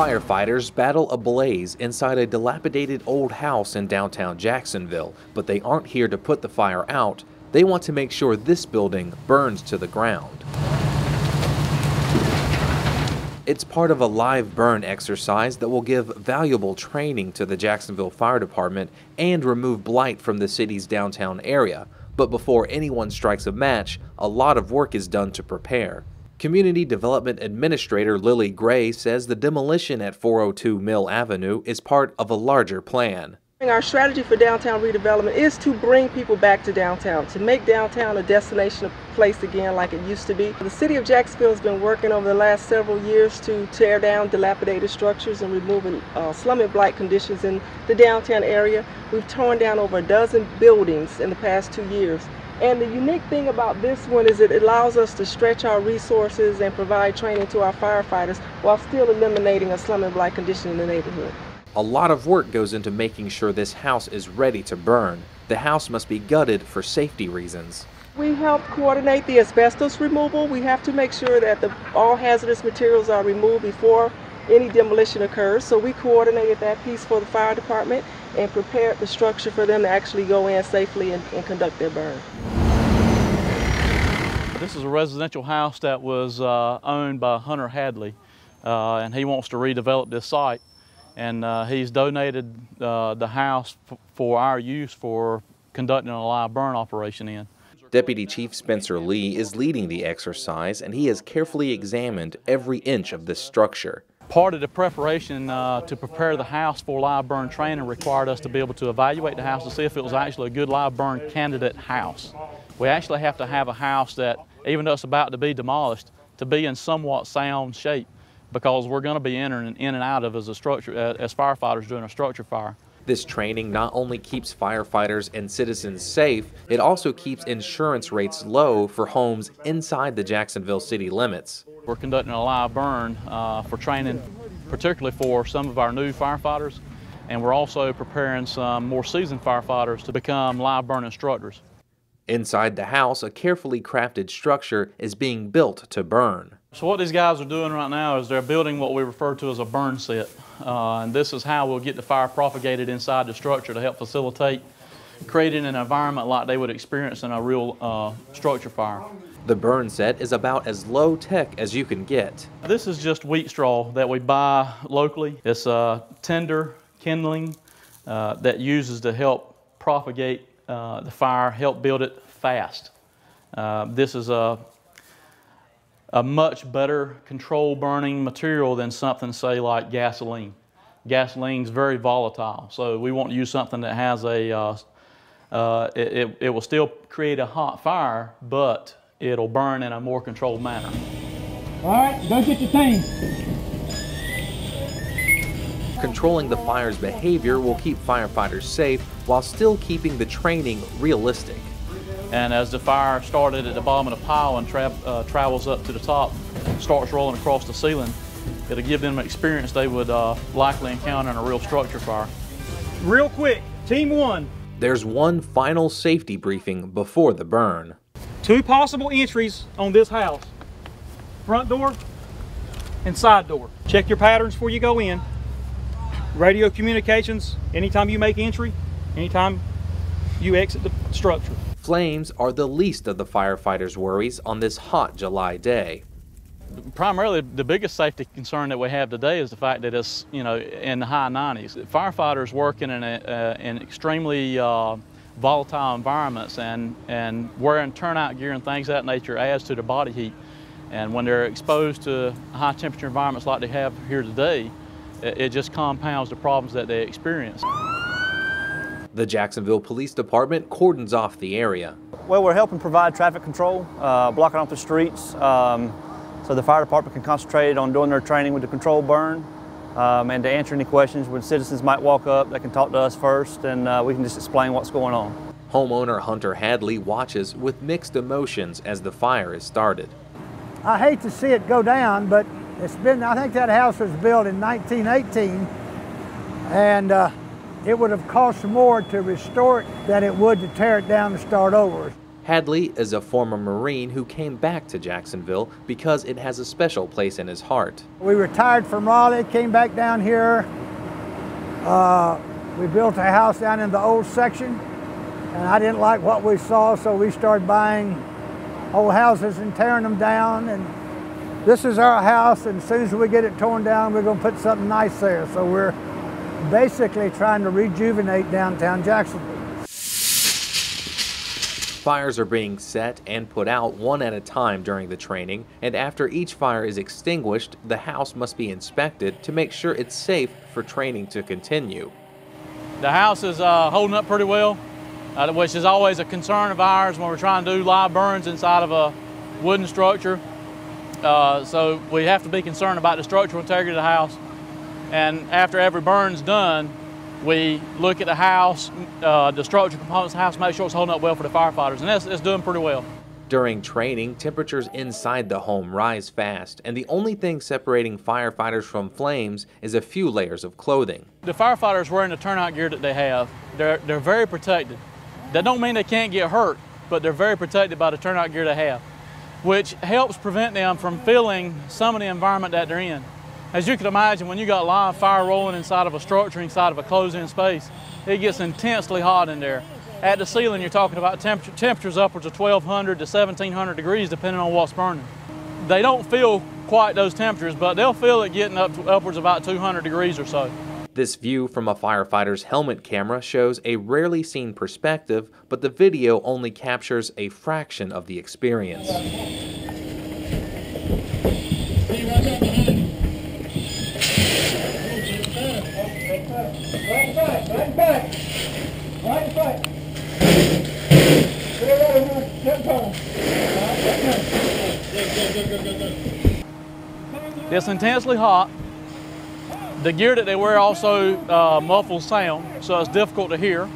Firefighters battle a blaze inside a dilapidated old house in downtown Jacksonville, but they aren't here to put the fire out. They want to make sure this building burns to the ground. It's part of a live burn exercise that will give valuable training to the Jacksonville Fire Department and remove blight from the city's downtown area. But before anyone strikes a match, a lot of work is done to prepare. Community Development Administrator Lily Gray says the demolition at 402 Mill Avenue is part of a larger plan. Our strategy for downtown redevelopment is to bring people back to downtown, to make downtown a destination place again like it used to be. The city of Jacksonville has been working over the last several years to tear down dilapidated structures and removing uh, slum and blight conditions in the downtown area. We've torn down over a dozen buildings in the past two years. And the unique thing about this one is it allows us to stretch our resources and provide training to our firefighters while still eliminating a slum and blight condition in the neighborhood. A lot of work goes into making sure this house is ready to burn. The house must be gutted for safety reasons. We help coordinate the asbestos removal. We have to make sure that the, all hazardous materials are removed before any demolition occurs. So we coordinated that piece for the fire department and prepared the structure for them to actually go in safely and, and conduct their burn. This is a residential house that was uh, owned by Hunter Hadley, uh, and he wants to redevelop this site. And uh, he's donated uh, the house for our use for conducting a live burn operation in. Deputy Chief Spencer Lee is leading the exercise, and he has carefully examined every inch of this structure. Part of the preparation uh, to prepare the house for live burn training required us to be able to evaluate the house to see if it was actually a good live burn candidate house. We actually have to have a house that, even though it's about to be demolished, to be in somewhat sound shape because we're going to be entering in and out of as a structure as firefighters during a structure fire. This training not only keeps firefighters and citizens safe, it also keeps insurance rates low for homes inside the Jacksonville city limits. We're conducting a live burn uh, for training, particularly for some of our new firefighters, and we're also preparing some more seasoned firefighters to become live burn instructors. Inside the house, a carefully crafted structure is being built to burn. So what these guys are doing right now is they're building what we refer to as a burn set. Uh, and this is how we'll get the fire propagated inside the structure to help facilitate creating an environment like they would experience in a real uh, structure fire. The burn set is about as low tech as you can get. This is just wheat straw that we buy locally. It's a tender kindling uh, that uses to help propagate uh, the fire, help build it fast. Uh, this is a a much better control burning material than something, say, like gasoline. Gasoline is very volatile, so we want to use something that has a, uh, uh, it, it will still create a hot fire, but it'll burn in a more controlled manner. All right, go get your team. Controlling the fire's behavior will keep firefighters safe while still keeping the training realistic. And as the fire started at the bottom of the pile and tra uh, travels up to the top, starts rolling across the ceiling, it'll give them an experience they would uh, likely encounter in a real structure fire. Real quick, team one. There's one final safety briefing before the burn. Two possible entries on this house. Front door and side door. Check your patterns before you go in. Radio communications, anytime you make entry, anytime you exit the structure. Flames are the least of the firefighters' worries on this hot July day. Primarily, the biggest safety concern that we have today is the fact that it's, you know, in the high 90s. Firefighters working in, a, uh, in extremely uh, volatile environments and, and wearing turnout gear and things of that nature adds to their body heat. And when they're exposed to high temperature environments like they have here today, it, it just compounds the problems that they experience. The Jacksonville Police Department cordons off the area. Well, we're helping provide traffic control, uh, blocking off the streets, um, so the fire department can concentrate on doing their training with the control burn. Um, and to answer any questions when citizens might walk up, they can talk to us first and uh, we can just explain what's going on. Homeowner Hunter Hadley watches with mixed emotions as the fire is started. I hate to see it go down, but it's been, I think that house was built in 1918 and uh, it would have cost more to restore it than it would to tear it down and start over. Hadley is a former Marine who came back to Jacksonville because it has a special place in his heart. We retired from Raleigh, came back down here. Uh, we built a house down in the old section, and I didn't like what we saw, so we started buying old houses and tearing them down. And this is our house, and as soon as we get it torn down, we're going to put something nice there. So we're basically trying to rejuvenate downtown Jacksonville. Fires are being set and put out one at a time during the training, and after each fire is extinguished, the house must be inspected to make sure it's safe for training to continue. The house is uh, holding up pretty well, uh, which is always a concern of ours when we're trying to do live burns inside of a wooden structure. Uh, so we have to be concerned about the structural integrity of the house. And after every burn's done, we look at the house, uh, the structural components of the house, make sure it's holding up well for the firefighters, and it's, it's doing pretty well. During training, temperatures inside the home rise fast, and the only thing separating firefighters from flames is a few layers of clothing. The firefighters wearing the turnout gear that they have, they're, they're very protected. That don't mean they can't get hurt, but they're very protected by the turnout gear they have, which helps prevent them from feeling some of the environment that they're in. As you can imagine, when you got live fire rolling inside of a structure, inside of a closed-in space, it gets intensely hot in there. At the ceiling, you're talking about temperature, temperatures upwards of 1,200 to 1,700 degrees, depending on what's burning. They don't feel quite those temperatures, but they'll feel it getting up to upwards about 200 degrees or so. This view from a firefighter's helmet camera shows a rarely seen perspective, but the video only captures a fraction of the experience. It's intensely hot. The gear that they wear also uh, muffles sound, so it's difficult to hear.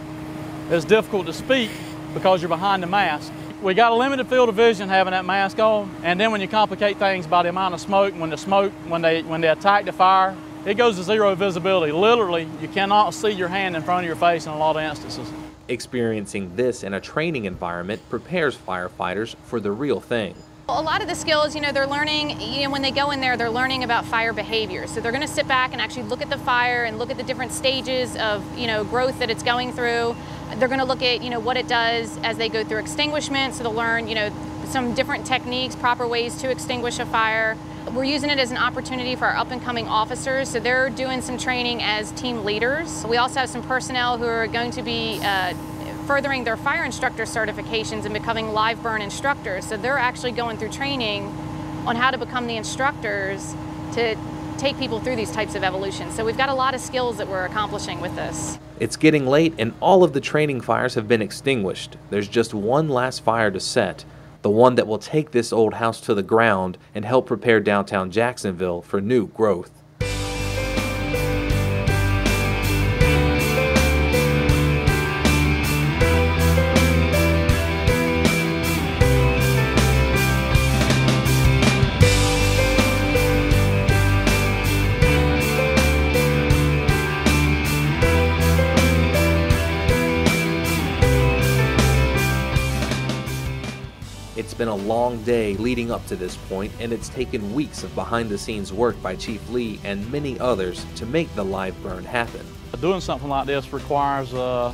It's difficult to speak because you're behind the mask. We got a limited field of vision having that mask on, and then when you complicate things by the amount of smoke, when the smoke, when they when they attack the fire, it goes to zero visibility. Literally, you cannot see your hand in front of your face in a lot of instances. Experiencing this in a training environment prepares firefighters for the real thing. A lot of the skills, you know, they're learning, you know, when they go in there, they're learning about fire behavior. So they're going to sit back and actually look at the fire and look at the different stages of, you know, growth that it's going through. They're going to look at, you know, what it does as they go through extinguishment. So they'll learn, you know, some different techniques, proper ways to extinguish a fire. We're using it as an opportunity for our up and coming officers. So they're doing some training as team leaders. We also have some personnel who are going to be uh, furthering their fire instructor certifications and becoming live burn instructors. So they're actually going through training on how to become the instructors to take people through these types of evolutions. So we've got a lot of skills that we're accomplishing with this. It's getting late and all of the training fires have been extinguished. There's just one last fire to set the one that will take this old house to the ground and help prepare downtown Jacksonville for new growth. Long day leading up to this point, and it's taken weeks of behind the scenes work by Chief Lee and many others to make the live burn happen. Doing something like this requires uh,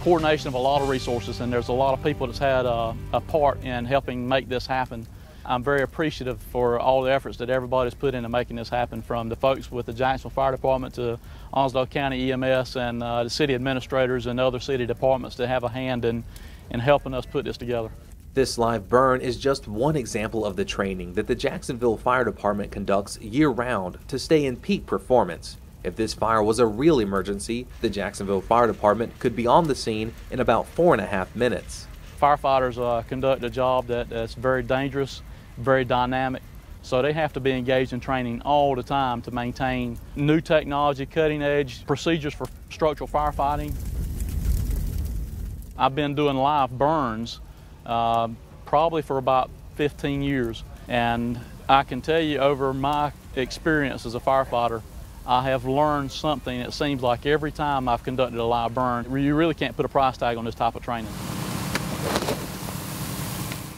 coordination of a lot of resources, and there's a lot of people that's had uh, a part in helping make this happen. I'm very appreciative for all the efforts that everybody's put into making this happen, from the folks with the Jacksonville Fire Department to Onslow County EMS and uh, the city administrators and other city departments that have a hand in, in helping us put this together. This live burn is just one example of the training that the Jacksonville Fire Department conducts year round to stay in peak performance. If this fire was a real emergency, the Jacksonville Fire Department could be on the scene in about four and a half minutes. Firefighters uh, conduct a job that, that's very dangerous, very dynamic, so they have to be engaged in training all the time to maintain new technology, cutting edge procedures for structural firefighting. I've been doing live burns uh, probably for about 15 years. And I can tell you over my experience as a firefighter, I have learned something it seems like every time I've conducted a live burn. You really can't put a price tag on this type of training.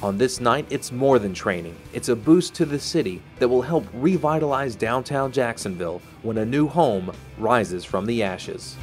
On this night, it's more than training. It's a boost to the city that will help revitalize downtown Jacksonville when a new home rises from the ashes.